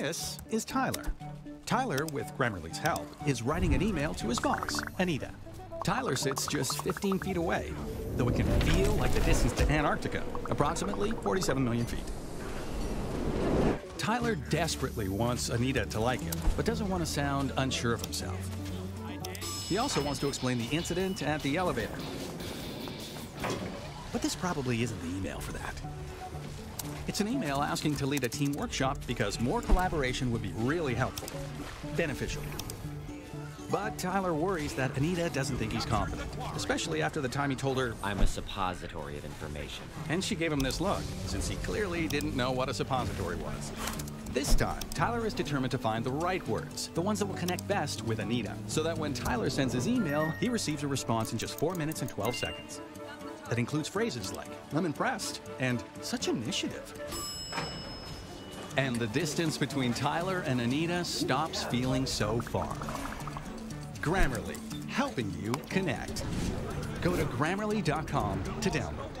This is Tyler. Tyler, with Grammarly's help, is writing an email to his boss, Anita. Tyler sits just 15 feet away, though it can feel like the distance to Antarctica, approximately 47 million feet. Tyler desperately wants Anita to like him, but doesn't want to sound unsure of himself. He also wants to explain the incident at the elevator. But this probably isn't the email for that. It's an email asking to lead a team workshop because more collaboration would be really helpful, beneficial. But Tyler worries that Anita doesn't think he's confident, especially after the time he told her, I'm a suppository of information. and she gave him this look, since he clearly didn't know what a suppository was. This time, Tyler is determined to find the right words, the ones that will connect best with Anita, so that when Tyler sends his email, he receives a response in just 4 minutes and 12 seconds. That includes phrases like, I'm impressed, and such initiative. And the distance between Tyler and Anita stops feeling so far. Grammarly, helping you connect. Go to grammarly.com to download.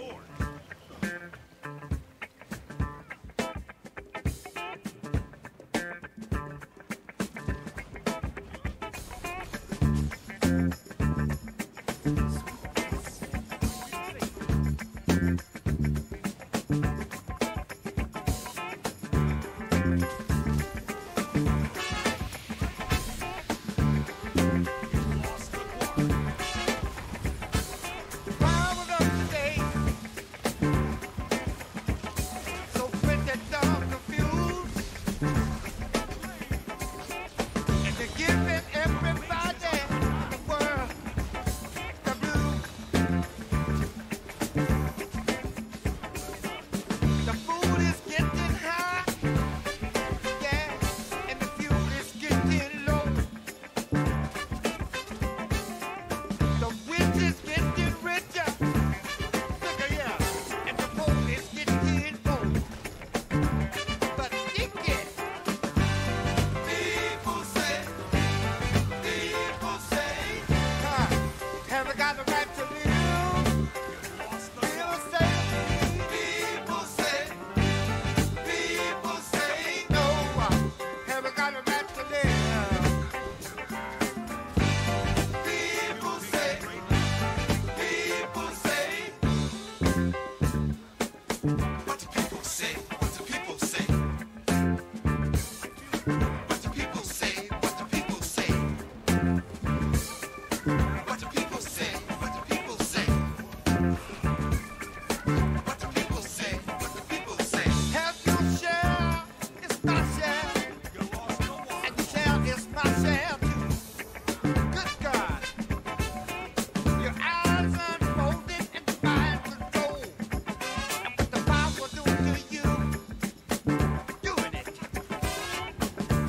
Waterfall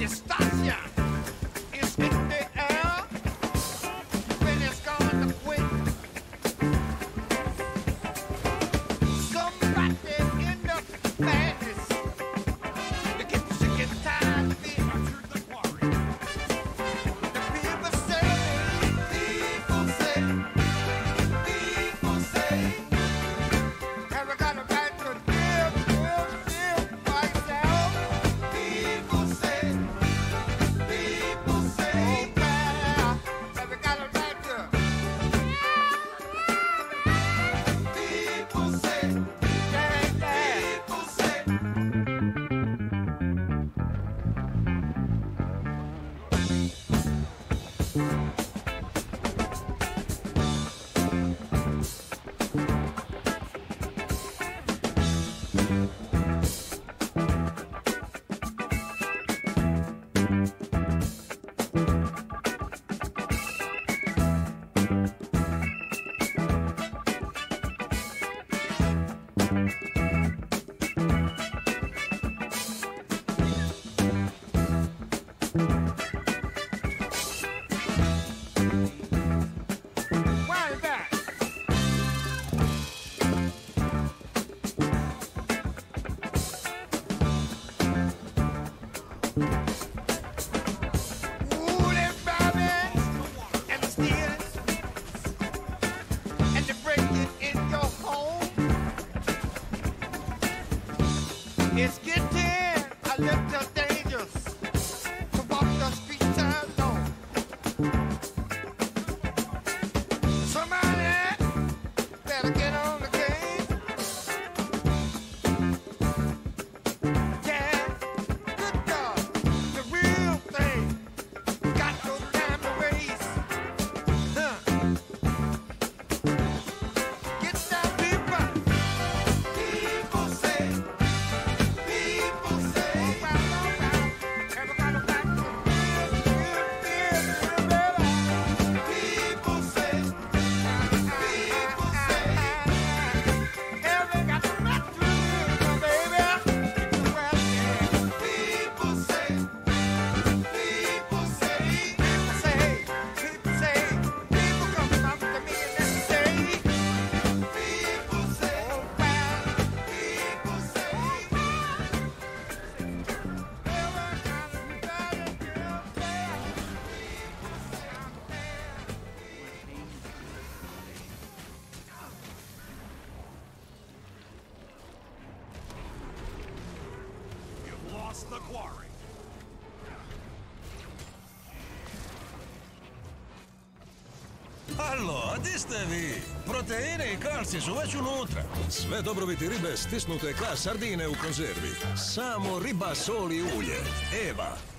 distancia. da, da, da. Alo, di ste vi? Proteine i kalci su već unutra. Sve dobrobiti ribe stisnute ka sardine u konzervi. Samo riba, sol i ulje. Eva.